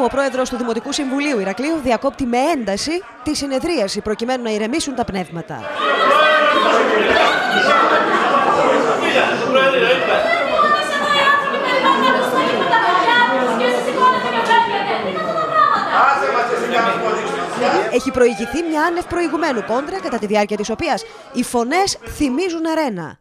που ο πρόεδρος του Δημοτικού Συμβουλίου Ηρακλείου διακόπτει με ένταση τη συνεδρίαση προκειμένου να ηρεμήσουν τα πνεύματα. Έχει προηγηθεί μια άνευ προηγουμένου κόντρα κατά τη διάρκεια της οποίας οι φωνές θυμίζουν αρένα.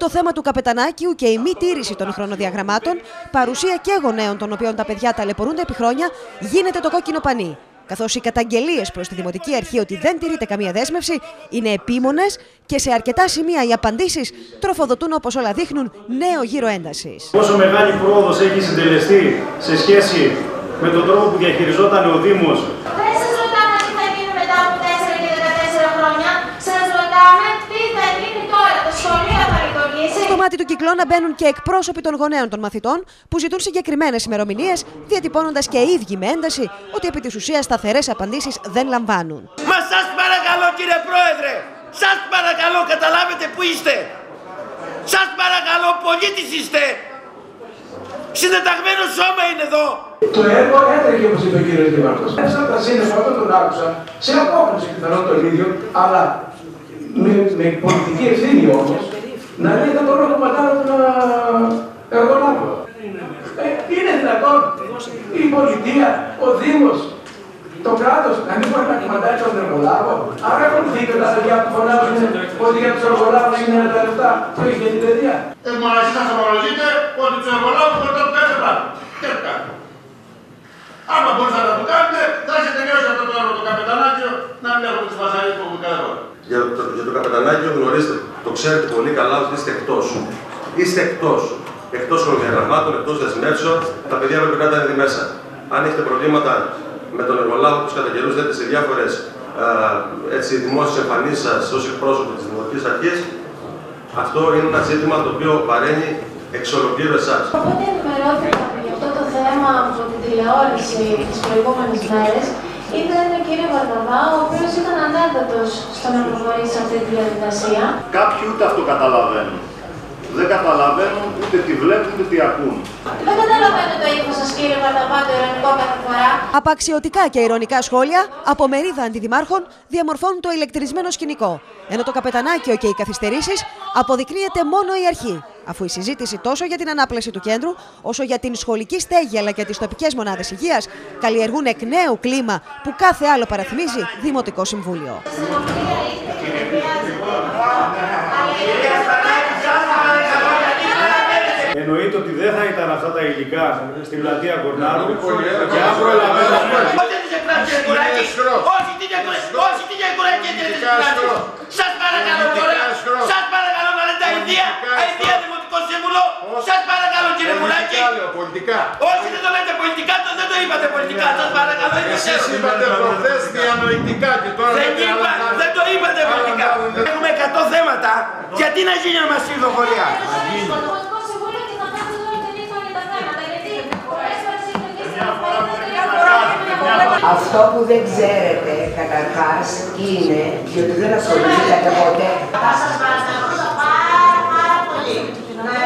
Το θέμα του καπετανάκιου και η μη τήρηση των χρονοδιαγραμμάτων, παρουσία και γονέων των οποίων τα παιδιά ταλαιπωρούνται επί χρόνια, γίνεται το κόκκινο πανί. Καθώς οι καταγγελίες προς τη Δημοτική Αρχή ότι δεν τηρείται καμία δέσμευση είναι επίμονες και σε αρκετά σημεία οι απαντήσεις τροφοδοτούν όπως όλα δείχνουν νέο γύρο έντασης. Πόσο μεγάλη πρόοδος έχει συντελεστεί σε σχέση με τον τρόπο που διαχειριζόταν ο Δήμος μάτι του κυκλώνα μπαίνουν και εκπρόσωποι των γονέων των μαθητών που ζητούν συγκεκριμένες ημερομηνίες, διατυπώνοντας και οι ίδιοι με ένταση ότι επί της ουσίας σταθερές απαντήσεις δεν λαμβάνουν. Μα σας παρακαλώ, κύριε Πρόεδρε, σας παρακαλώ, καταλάβετε που είστε. Σας παρακαλώ, πολίτης είστε. Συντεταγμένο σώμα είναι εδώ. Το έργο έτρεχε όπως είπε ο κύριος Δήμαρχο. Ένα από τα σύννεφα όταν τον άκουσα, σε απόκριση πιθανόν τον ίδιο, αλλά με, με πολιτική ευθύνη όμως, να λέει δεν μπορώ να κομματάρω τον εργολάβο. Ε, είναι δυνατόν η πολιτεία, ο Δήμος, το κράτος να μην μπορεί να κομματάρει τον εργολάβο. Άρα έχουν δίκιο τα παιδιά που φωνάζουν ότι για τους εργολάβους είναι τα λεφτά που έχει για την παιδεία. Ε, μα εσείς θα ομολογείτε ότι τους εργολάβους δεν το πέρα Τι κάνετε. Άμα μπορείτε να το κάνετε, θα έχετε τελειώσει αυτό το έργο το καπετανάκιο να μην έχουμε τις βασαρίες που έχουμε κάθε για το, για το καπετανάκιο γνωρίζετε, το ξέρετε πολύ καλά ότι είστε εκτός. Είστε εκτός. Εκτός χρονοδιαγραμμάτων, εκτός δεσμεύσεων, τα παιδιά πρέπει να είναι μέσα. Αν έχετε προβλήματα με τον εργολάβο που καταγγελούσατε σε διάφορες δημόσιες εμφανίσεις σας ως εκπρόσωπο της Δημοτικής Αρχής, αυτό είναι ένα ζήτημα το οποίο παρέμει εξ ολοκλήρου εσάς. Οπότε ενημερώθηκα για αυτό το θέμα από την τηλεόραση τις προηγούμενες μέρες ήταν ο κύριο Βαρναβά, ο οποίος ήταν ανέντατο στο να προχωρήσει αυτή τη διαδικασία. Κάποιοι ούτε αυτό καταλαβαίνουν. Δεν καταλαβαίνουν ούτε τι βλέπουν ούτε τι ακούν. Δεν καταλαβαίνω το ύφος σας, κύριε Βαρναβά, το ειρωνικό κάθε φορά. Απαξιωτικά και ειρωνικά σχόλια από μερίδα αντιδημάρχων διαμορφώνουν το ηλεκτρισμένο σκηνικό. Ενώ το καπετανάκιο και οι καθυστερήσεις αποδεικνύεται μόνο η αρχή αφού η συζήτηση τόσο για την ανάπλαση του κέντρου, όσο για την σχολική στέγη αλλά και τις τοπικές μονάδες υγείας καλλιεργούν εκ νέου κλίμα που κάθε άλλο παραθυμίζει Δημοτικό Συμβούλιο. Εννοείται ότι δεν θα ήταν αυτά τα υλικά στην πλατεία Κορνάρου και αν προλαβαίνουμε... Όχι την όχι την Σας παρακαλώ τώρα, σας παρακαλώ να λέτε αηδία, αηδία Δημοτικό Σύμβουλο, σας παρακαλώ κύριε Μουλάκη. Πολιτικά. Όχι δεν το λέτε πολιτικά, δεν το είπατε πολιτικά, σας παρακαλώ. Εσείς είπατε προχθές διανοητικά και τώρα δεν είπα, δεν το είπατε πολιτικά. Έχουμε 100 θέματα, γιατί να γίνει μας ειδοφορία. Αυτό που δεν ξέρετε καταρχάς είναι, διότι δεν ασχοληθήκατε ποτέ. Θα σας παρακαλώ πάρα πάρα πολύ να αρχίσουν οι χαρακτηρισμοί.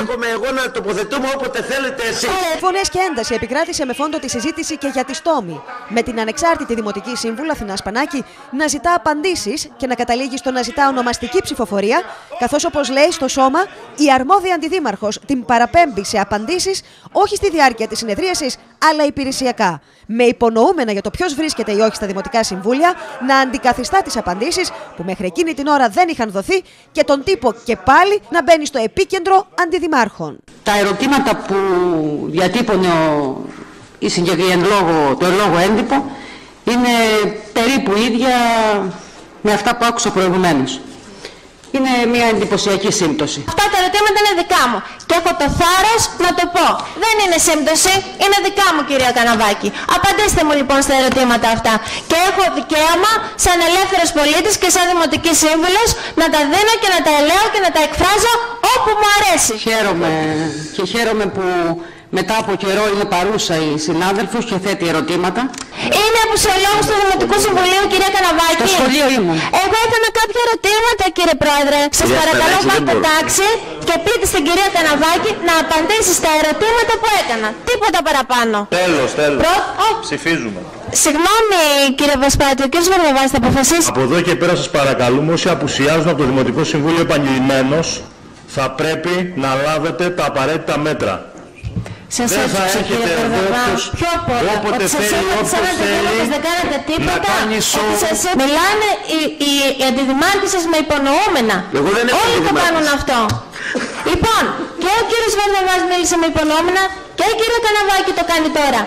Έχουμε εγώ να τοποθετούμε όποτε θέλετε εσείς. Φωνέ και ένταση επικράτησε με φόντο τη συζήτηση και για τη στόμη. Με την ανεξάρτητη Δημοτική Σύμβουλα Αθηνά Σπανάκη να ζητά απαντήσεις και να καταλήγει στο να ζητά ονομαστική ψηφοφορία, καθώς όπως λέει στο σώμα, η αρμόδια αντιδήμαρχος την παραπέμπει σε απαντήσεις όχι στη διάρκεια της συνεδρίασης, αλλά υπηρεσιακά. Με υπονοούμενα για το ποιος βρίσκεται ή όχι στα Δημοτικά Συμβούλια να αντικαθιστά τις απαντήσεις που μέχρι εκείνη την ώρα δεν είχαν δοθεί και τον τύπο και πάλι να μπαίνει στο επίκεντρο αντιδημάρχων. Τα ερωτήματα που διατύπωνε ο, η συγκεκριμένη λόγο, το λόγο έντυπο είναι περίπου ίδια με αυτά που άκουσα προηγουμένως. Είναι μια εντυπωσιακή σύμπτωση. Αυτά τα ερωτήματα είναι δικά μου και έχω το θάρρος να το πω. Δεν είναι σύμπτωση, είναι δικά μου κυρία Καναβάκη. Απαντήστε μου λοιπόν στα ερωτήματα αυτά. Και έχω δικαίωμα σαν ελεύθερος πολίτης και σαν δημοτική σύμβουλος να τα δίνω και να τα λέω και να τα εκφράζω όπου μου αρέσει. Χαίρομαι και χαίρομαι που μετά από καιρό είναι παρούσα η συνάδελφος και θέτει ερωτήματα. Είναι αποσιολόγος του Δημοτικού Συμβουλίου, κυρία Καναβάκη. Στο σχολείο ήμουν. Εγώ έκανα κάποια ερωτήματα, κύριε Πρόεδρε. Σας Κυρία παρακαλώ Σπανάκη, δεν πάρτε μπορώ. τάξη και πείτε στην κυρία Καναβάκη να απαντήσει στα ερωτήματα που έκανα. Τίποτα παραπάνω. Τέλος, τέλος. Προ- Ω, Ψηφίζουμε. Συγγνώμη κύριε Βασπάτη, ο κύριος Βαρβαβάς θα αποφασίσει. Από εδώ και πέρα σας παρακαλούμε όσοι απουσιάζουν από το Δημοτικό Συμβούλιο επαγγελμένος θα πρέπει να λάβετε τα απαραίτητα μέτρα. Σας Δεν θα έψαξα κύριε έρχεται εδώ Βαρβαβά. όποιος- Ποιο πολλά. όποτε Ότι σας θέλει, είπα ότι όποιος σαν αντιδήμαρχος θέλει δεν κάνατε τίποτα. κάνει Ότι show. σας είπα- Μιλάνε οι, οι, οι αντιδημάρχες με υπονοούμενα. Εγώ δεν είμαι Όλοι το αντιδημάρχης. κάνουν αυτό. Λοιπόν, και ο κύριος Βαρβαβάς μίλησε με υπονοούμενα και η κυρία Καναβάκη το κάνει τώρα.